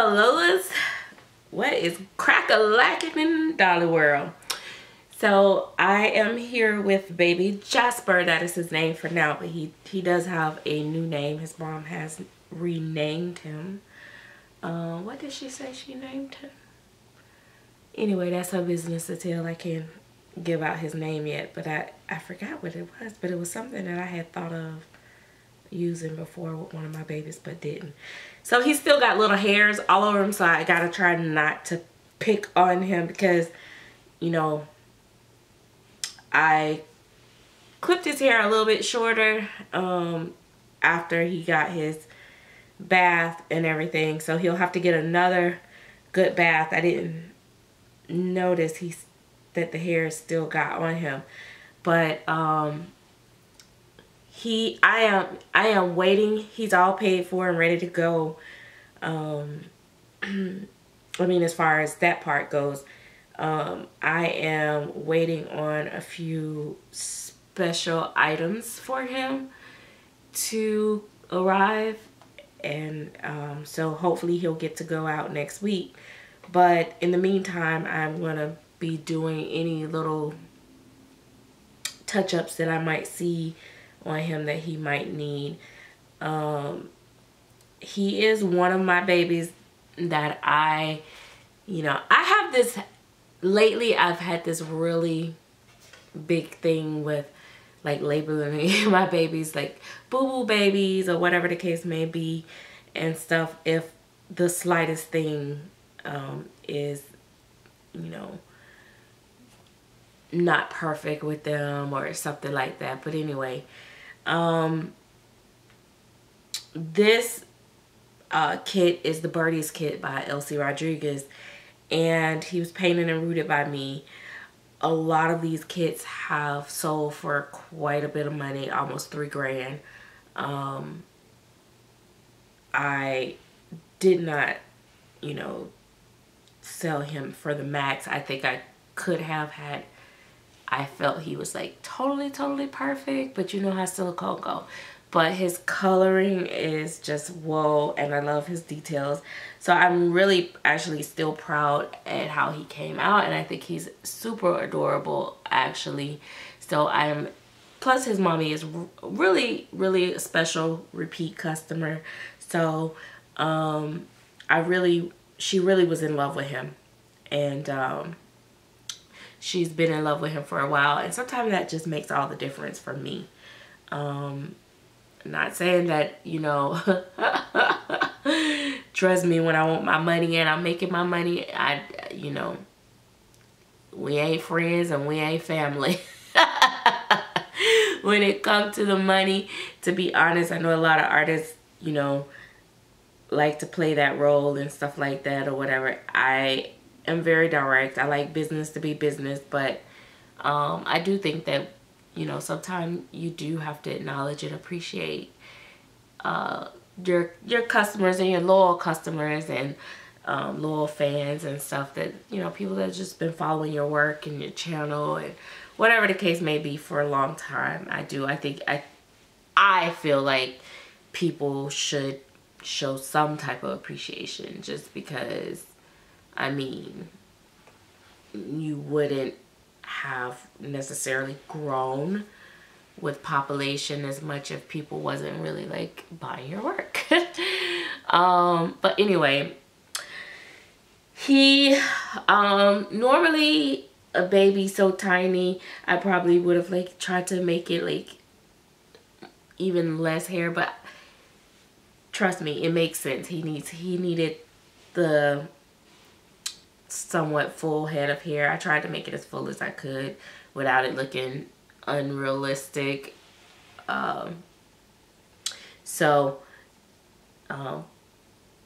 Hello, What is crack-a-lacking in Dolly World? So I am here with baby Jasper. That is his name for now, but he, he does have a new name. His mom has renamed him. Uh, what did she say she named him? Anyway, that's her business to tell. I can't give out his name yet, but I, I forgot what it was. But it was something that I had thought of using before with one of my babies, but didn't. So he's still got little hairs all over him, so I gotta try not to pick on him because, you know, I clipped his hair a little bit shorter um, after he got his bath and everything. So he'll have to get another good bath. I didn't notice he's that the hair still got on him. But um he I am I am waiting. He's all paid for and ready to go. Um I mean as far as that part goes. Um I am waiting on a few special items for him to arrive and um, so hopefully he'll get to go out next week but in the meantime I'm gonna be doing any little touch-ups that I might see on him that he might need. Um, he is one of my babies that I, you know, I have this, lately I've had this really big thing with like labeling my babies like boo-boo babies or whatever the case may be and stuff if the slightest thing um, is, you know, not perfect with them or something like that. But anyway, um, this uh, kit is the Birdies kit by Elsie Rodriguez. And he was painted and rooted by me. A lot of these kits have sold for quite a bit of money, almost three grand. Um, I did not, you know, sell him for the max. I think I could have had I felt he was like totally, totally perfect. But you know how silicone go. But his coloring is just whoa. And I love his details. So I'm really actually still proud at how he came out. And I think he's super adorable actually. So I'm plus his mommy is really really a special repeat customer so um i really she really was in love with him and um she's been in love with him for a while and sometimes that just makes all the difference for me. Um not saying that you know trust me when i want my money and i'm making my money i you know we ain't friends and we ain't family. When it comes to the money to be honest i know a lot of artists you know like to play that role and stuff like that or whatever. I am very direct. I like business to be business, but um, I do think that, you know, sometimes you do have to acknowledge and appreciate uh, your your customers and your loyal customers and um, loyal fans and stuff that, you know, people that have just been following your work and your channel and whatever the case may be for a long time. I do. I think I, I feel like people should show some type of appreciation just because I mean, you wouldn't have necessarily grown with population as much if people wasn't really like buying your work. um, but anyway, he, um, normally a baby so tiny, I probably would have like tried to make it like even less hair, but trust me, it makes sense. He needs, he needed the somewhat full head of hair. I tried to make it as full as I could without it looking unrealistic. Um, so, um,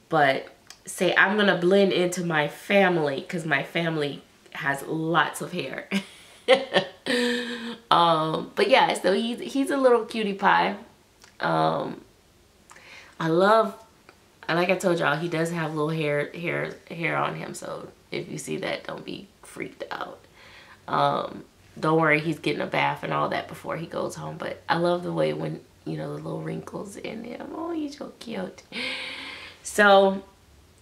but say I'm going to blend into my family because my family has lots of hair. um, but yeah, so he's, he's a little cutie pie. Um, I love, like I told y'all, he does have little hair, hair, hair on him. So if you see that, don't be freaked out. Um, don't worry, he's getting a bath and all that before he goes home. But I love the way when, you know, the little wrinkles in him. Oh, he's so cute. So,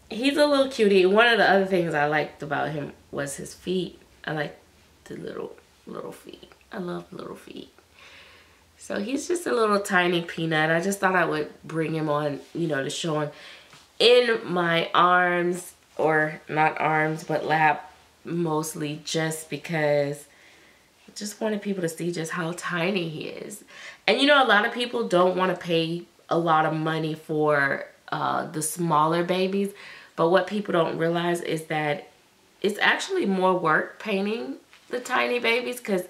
he's a little cutie. One of the other things I liked about him was his feet. I like the little, little feet. I love little feet. So he's just a little tiny peanut. I just thought I would bring him on, you know, to show him in my arms or not arms, but lap mostly just because I just wanted people to see just how tiny he is. And you know, a lot of people don't want to pay a lot of money for uh, the smaller babies. But what people don't realize is that it's actually more work painting the tiny babies because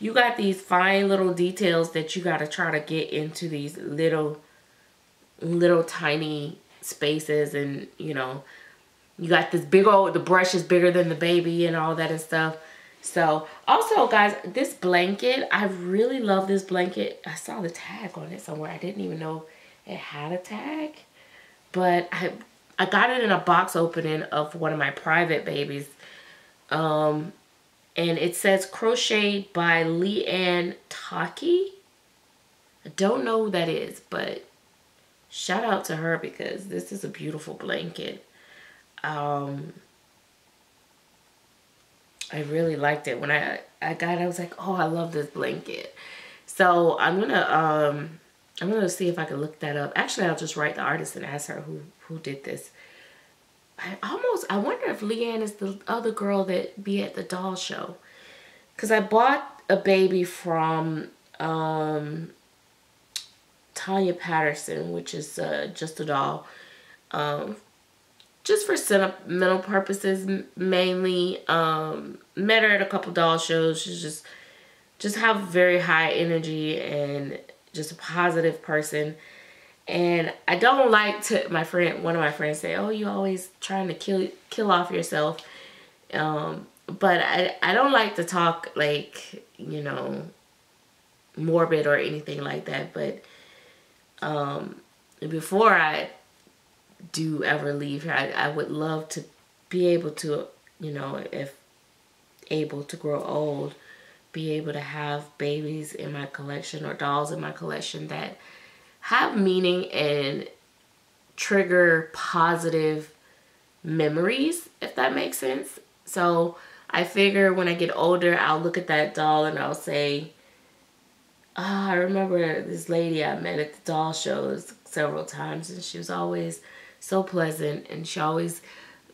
you got these fine little details that you got to try to get into these little, little tiny spaces and, you know, you got this big old, the brush is bigger than the baby and all that and stuff. So, also, guys, this blanket, I really love this blanket. I saw the tag on it somewhere. I didn't even know it had a tag. But I I got it in a box opening of one of my private babies. Um, and it says crocheted by Leanne Taki. I don't know who that is, but shout out to her because this is a beautiful blanket. Um, I really liked it. When I, I got it, I was like, oh, I love this blanket. So I'm to, um, I'm to see if I can look that up. Actually, I'll just write the artist and ask her who, who did this. I almost, I wonder if Leanne is the other girl that be at the doll show. Because I bought a baby from um, Tanya Patterson, which is uh, just a doll. Um, just for sentimental purposes mainly. Um, met her at a couple doll shows. She's just, just have very high energy and just a positive person. And I don't like to, my friend, one of my friends say, oh, you always trying to kill, kill off yourself. Um, but I, I don't like to talk like, you know, morbid or anything like that. But um, before I do ever leave here, I, I would love to be able to, you know, if able to grow old, be able to have babies in my collection or dolls in my collection that have meaning and trigger positive memories, if that makes sense. So I figure when I get older, I'll look at that doll and I'll say, oh, I remember this lady I met at the doll shows several times and she was always so pleasant and she always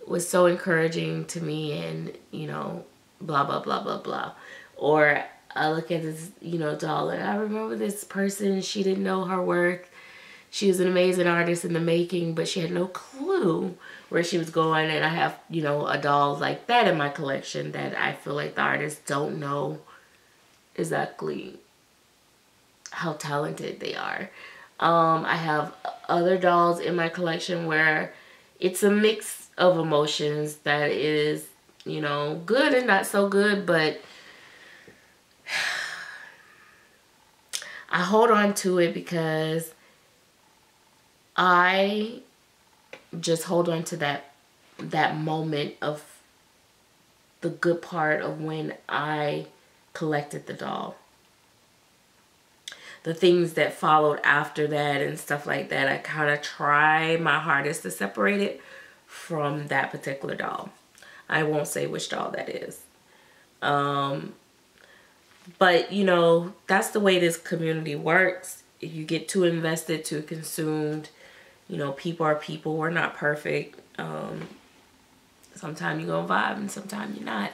was so encouraging to me and, you know, blah, blah, blah, blah, blah. Or I look at this, you know, doll and I remember this person, she didn't know her work. She was an amazing artist in the making, but she had no clue where she was going. And I have, you know, a doll like that in my collection that I feel like the artists don't know exactly how talented they are. Um, I have other dolls in my collection where it's a mix of emotions that is, you know, good and not so good, but I hold on to it because I just hold on to that that moment of the good part of when I collected the doll. The things that followed after that and stuff like that, I kind of try my hardest to separate it from that particular doll. I won't say which doll that is. Um, but, you know, that's the way this community works. If you get too invested, too consumed, you know, people are people. We're not perfect. Um, sometimes you're going to vibe and sometimes you're not.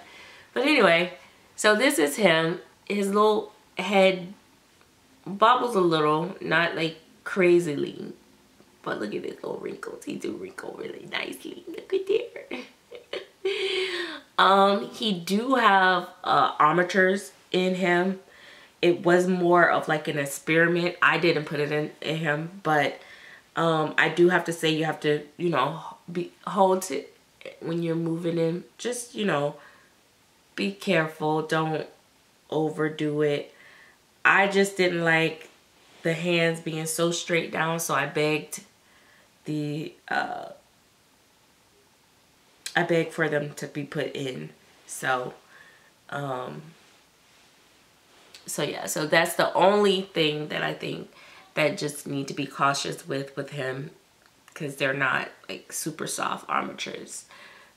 But anyway, so this is him. His little head bobbles a little, not like crazily. But look at his little wrinkles. He do wrinkle really nicely. Look at there. um, he do have uh, armatures in him. It was more of like an experiment. I didn't put it in, in him, but um, I do have to say you have to, you know, be hold it when you're moving in. Just, you know, be careful. Don't overdo it. I just didn't like the hands being so straight down, so I begged the, uh, I begged for them to be put in. So, um, so yeah, so that's the only thing that I think that just need to be cautious with with him because they're not like super soft armatures.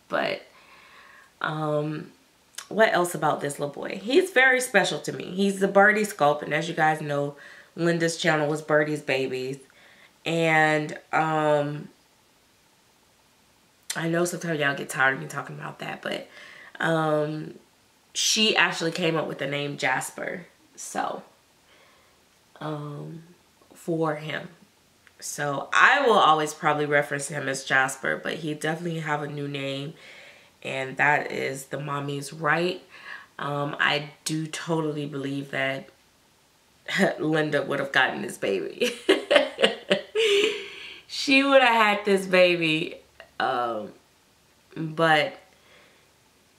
But um, what else about this little boy? He's very special to me. He's the Birdie Sculpt, and as you guys know, Linda's channel was Birdie's Babies. And um, I know sometimes y'all get tired of me talking about that, but um, she actually came up with the name Jasper. So, um, for him. So I will always probably reference him as Jasper, but he definitely have a new name and that is the mommy's right. Um, I do totally believe that Linda would have gotten this baby. she would have had this baby. Um, but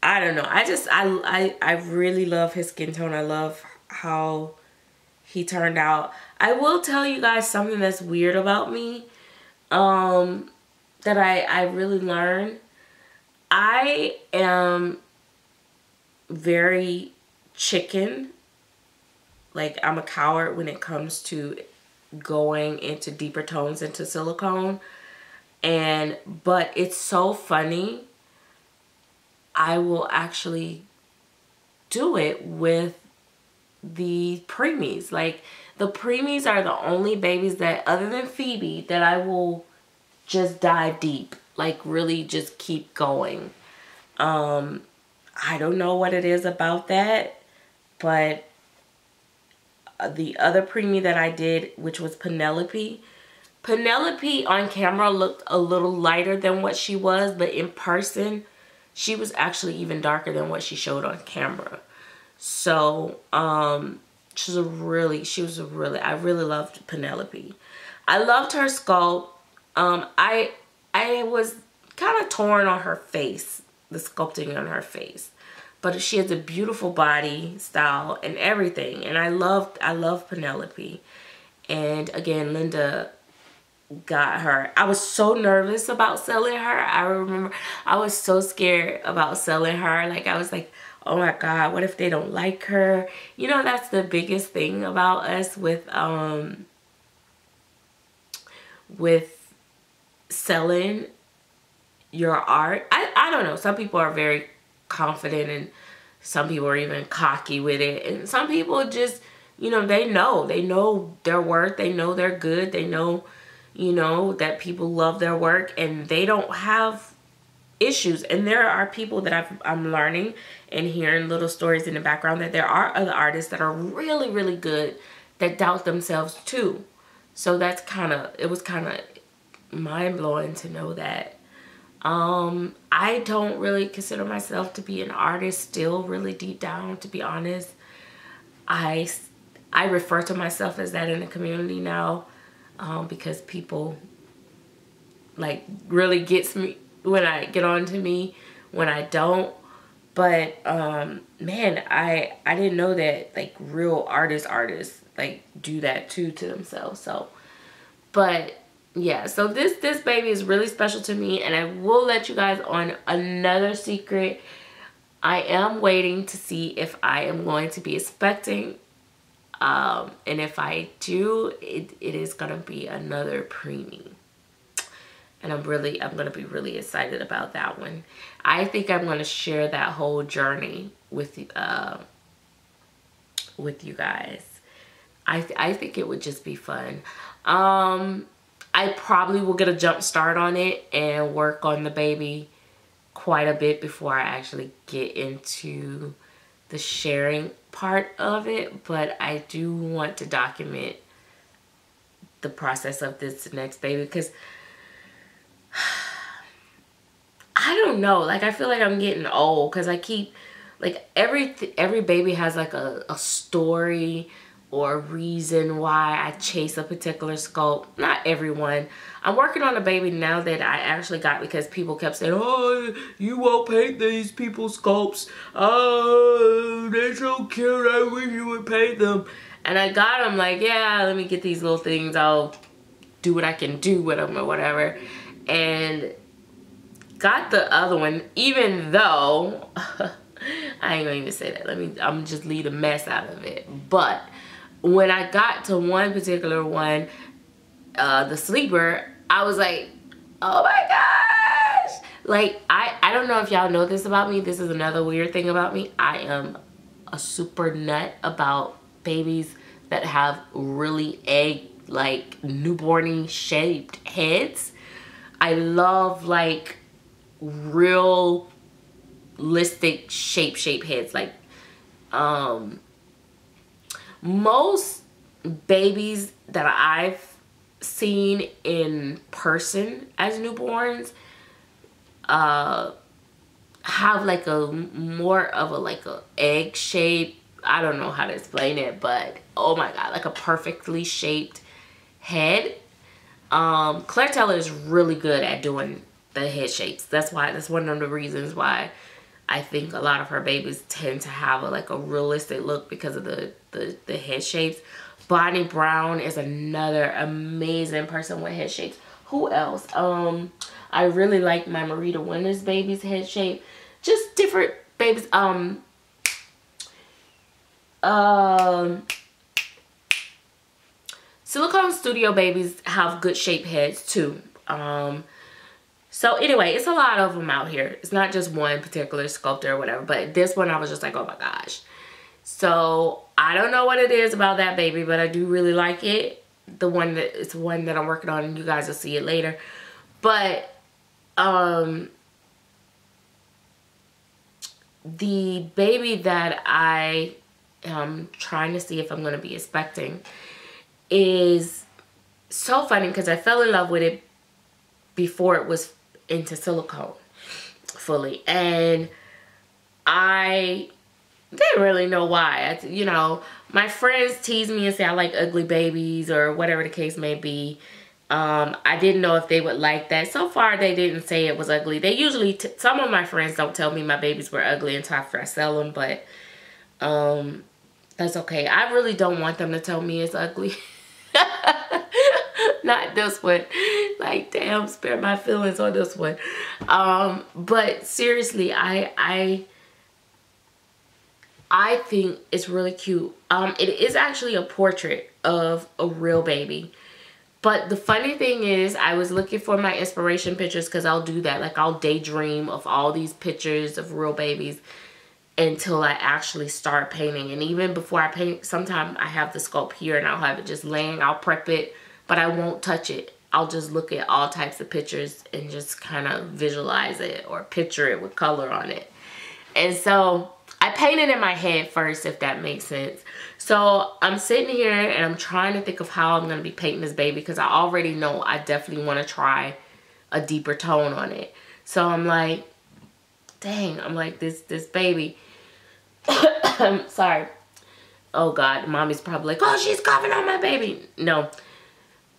I don't know. I just, I, I, I really love his skin tone. I love how he turned out. I will tell you guys something that's weird about me. Um, that I, I really learned I am very chicken. Like I'm a coward when it comes to going into deeper tones into silicone. And, but it's so funny. I will actually do it with the preemies. Like the preemies are the only babies that other than Phoebe that I will just dive deep like really just keep going. Um, I don't know what it is about that, but uh, the other preemie that I did, which was Penelope, Penelope on camera looked a little lighter than what she was, but in person, she was actually even darker than what she showed on camera. So, um, she's a really, she was a really, I really loved Penelope. I loved her sculpt. Um, I, I was kind of torn on her face, the sculpting on her face. But she has a beautiful body style and everything. And I love I love Penelope. And again, Linda got her. I was so nervous about selling her. I remember I was so scared about selling her. Like I was like, oh my God, what if they don't like her? You know, that's the biggest thing about us with um with selling your art. I, I don't know. Some people are very confident and some people are even cocky with it. And some people just, you know, they know. They know their worth. They know they're good. They know, you know, that people love their work and they don't have issues. And there are people that I've, I'm learning and hearing little stories in the background that there are other artists that are really, really good that doubt themselves too. So that's kind of, it was kind of mind blowing to know that. Um, I don't really consider myself to be an artist still really deep down, to be honest. I, I refer to myself as that in the community now um, because people like really gets me when I get on to me when I don't. But um, man, I I didn't know that like real artists artists like do that too to themselves. So, but yeah so this this baby is really special to me and i will let you guys on another secret. I am waiting to see if i am going to be expecting um and if i do it, it is gonna be another preemie. And i'm really i'm gonna be really excited about that one. I think i'm gonna share that whole journey with uh with you guys. I th i think it would just be fun. Um I probably will get a jump start on it and work on the baby quite a bit before I actually get into the sharing part of it. But I do want to document the process of this next baby because I don't know. Like I feel like I'm getting old because I keep like every every baby has like a, a story or a reason why I chase a particular sculpt. Not everyone. I'm working on a baby now that I actually got because people kept saying, oh, you won't paint these people's sculpts. Oh, they're so cute. I wish you would paint them. And I got them like, yeah, let me get these little things. I'll do what I can do with them or whatever. And got the other one, even though, I ain't gonna even say that. Let me, I'm just leave a mess out of it. But when I got to one particular one, uh, the sleeper, I was like, Oh my gosh. Like, I, I don't know if y'all know this about me. This is another weird thing about me. I am a super nut about babies that have really egg, like, newborny shaped heads. I love, like, real listic shape shape heads. Like, um, most babies that I've seen in person as newborns uh have like a more of a like a egg shape. I don't know how to explain it but oh my god like a perfectly shaped head. Um claire taylor is really good at doing the head shapes. That's why that's one of the reasons why i think a lot of her babies tend to have a like a realistic look because of the the, the head shapes bonnie brown is another amazing person with head shapes who else um I really like my Marita Winters baby's head shape. Just different babies. Um, um, Silicone Studio babies have good shape heads too. Um, so anyway, it's a lot of them out here. It's not just one particular sculptor or whatever, but this one I was just like, oh my gosh. So I don't know what it is about that baby, but I do really like it. The one that it's one that I'm working on and you guys will see it later. But um the baby that I am trying to see if I'm going to be expecting is so funny because I fell in love with it before it was into silicone fully and I didn't really know why. I, you know, my friends tease me and say I like ugly babies or whatever the case may be. Um, I didn't know if they would like that. So far, they didn't say it was ugly. They usually, some of my friends don't tell me my babies were ugly until after I sell them, but um, that's okay. I really don't want them to tell me it's ugly. Not this one. Like, damn, spare my feelings on this one. Um, but seriously, I, I, I think it's really cute. Um, it is actually a portrait of a real baby. But the funny thing is, I was looking for my inspiration pictures because I'll do that. Like, I'll daydream of all these pictures of real babies until I actually start painting. And even before I paint, sometimes I have the sculpt here and I'll have it just laying. I'll prep it, but I won't touch it. I'll just look at all types of pictures and just kind of visualize it or picture it with color on it. And so I painted in my head first, if that makes sense. So I'm sitting here and I'm trying to think of how I'm going to be painting this baby because I already know I definitely want to try a deeper tone on it. So I'm like, dang, I'm like, this, this baby. I'm sorry. Oh God, mommy's probably like, oh, she's coughing on my baby. No,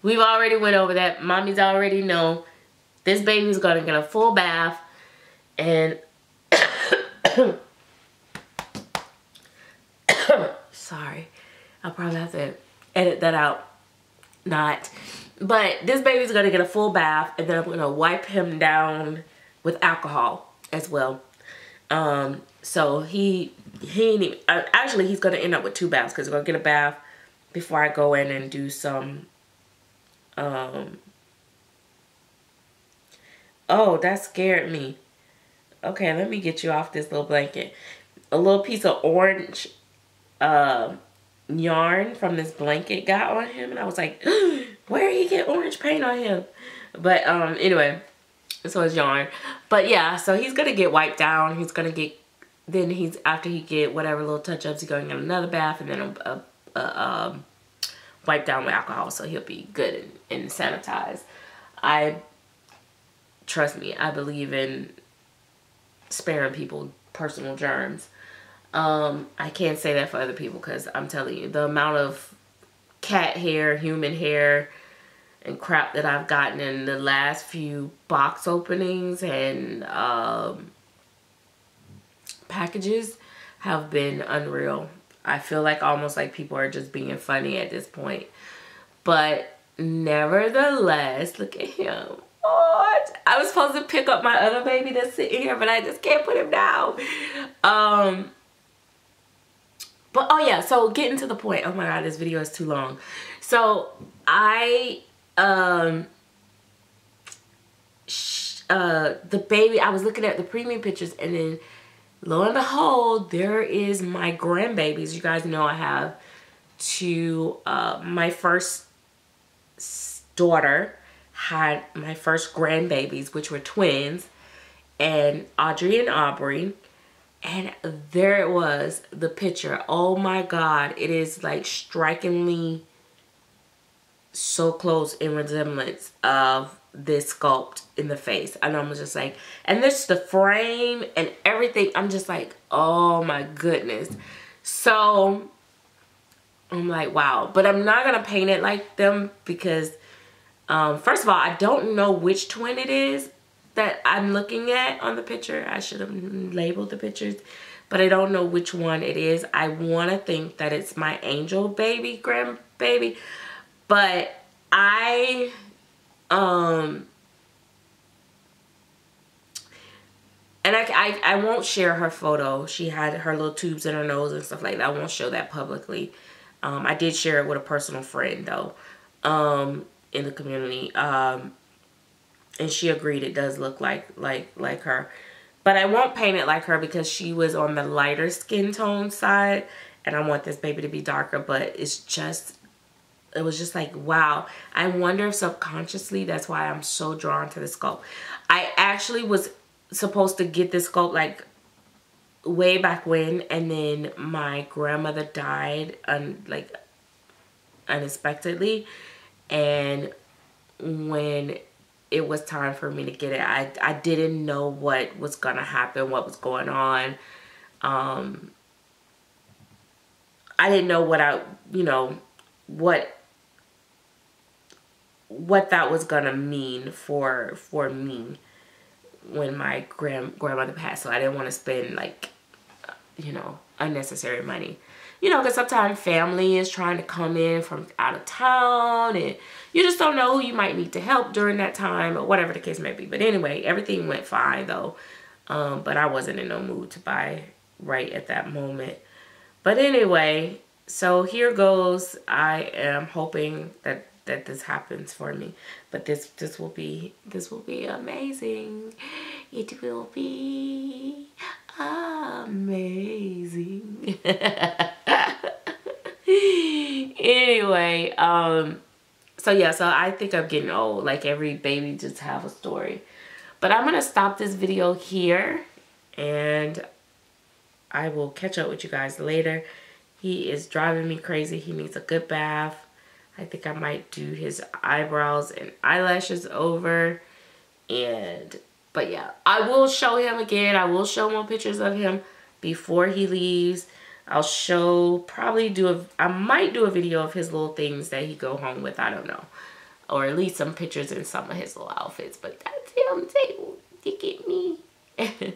we've already went over that. Mommy's already know this baby's to get a full bath and Sorry. I'll probably have to edit that out. Not. But this baby's to get a full bath and then I'm to wipe him down with alcohol as well. Um, so he, he even, uh, actually he's to end up with two baths because he's to get a bath before I go in and do some, um, oh, that scared me. Okay, let me get you off this little blanket. A little piece of orange uh, yarn from this blanket got on him. And I was like, where did he get orange paint on him? But um, anyway, so it's yarn. But yeah, so he's going to get wiped down. He's going to get, then he's, after he get whatever little touch-ups, he's going to get another bath and then a, a, a um, wipe down with alcohol. So he'll be good and, and sanitized. I, trust me, I believe in sparing people personal germs. Um, I can't say that for other people because I'm telling you, the amount of cat hair, human hair, and crap that I've gotten in the last few box openings and um, packages have been unreal. I feel like almost like people are just being funny at this point. But nevertheless, look at him. What? I was supposed to pick up my other baby that's sitting here, but I just can't put him down. Um, but oh yeah, so getting to the point. Oh my god, this video is too long. So I um uh, the baby, I was looking at the premium pictures and then lo and behold, there is my grandbabies. You guys know I have two, uh, my first daughter had my first grandbabies, which were twins, and Audrey and Aubrey. And there it was, the picture. Oh my God, it is like strikingly so close in resemblance of this sculpt in the face. And I'm just like, and this the frame and everything. I'm just like, oh my goodness. So I'm like, wow. But I'm not going to paint it like them because, um, first of all, I don't know which twin it is that I'm looking at on the picture. I should have labeled the pictures. But I don't know which one it is. I want to think that it's my angel baby, grandbaby. But I um and I, I, I won't share her photo. She had her little tubes in her nose and stuff like that. I won't show that publicly. Um, I did share it with a personal friend though, um, in the community. Um, and she agreed it does look like like like her. But I won't paint it like her because she was on the lighter skin tone side and I want this baby to be darker, but it's just it was just like, wow. I wonder if subconsciously that's why I'm so drawn to the sculpt. I actually was supposed to get this sculpt like way back when and then my grandmother died un like unexpectedly and when it was time for me to get it I, I didn't know what was gonna happen what was going on um I didn't know what I you know what what that was gonna mean for for me when my grand grandmother passed. So I didn't want to spend like, you know, unnecessary money. You know, because sometimes family is trying to come in from out of town and you just don't know who you might need to help during that time or whatever the case may be. But anyway, everything went fine though. Um, but I wasn't in no mood to buy right at that moment. But anyway, so here goes. I am hoping that that this happens for me. But this this will be this will be amazing. It will be amazing. Anyway um so yeah so i think i'm getting old. Like every baby just have a story. But i'm gonna stop this video here and i will catch up with you guys later. He is driving me crazy. He needs a good bath I think I might do his eyebrows and eyelashes over. And, but yeah, I will show him again. I will show more pictures of him before he leaves. I'll show, probably do a, I might do a video of his little things that he go home with. I don't know. Or at least some pictures in some of his little outfits. But that's him too. You get me?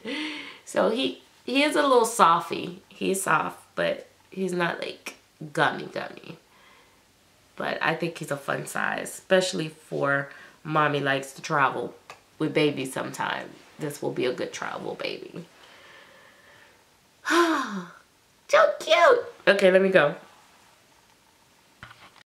so he, he is a little softy. He's soft, but he's not like gummy gummy. But I think he's a fun size, especially for mommy likes to travel with baby sometime. This will be a good travel baby. so cute. Okay, let me go.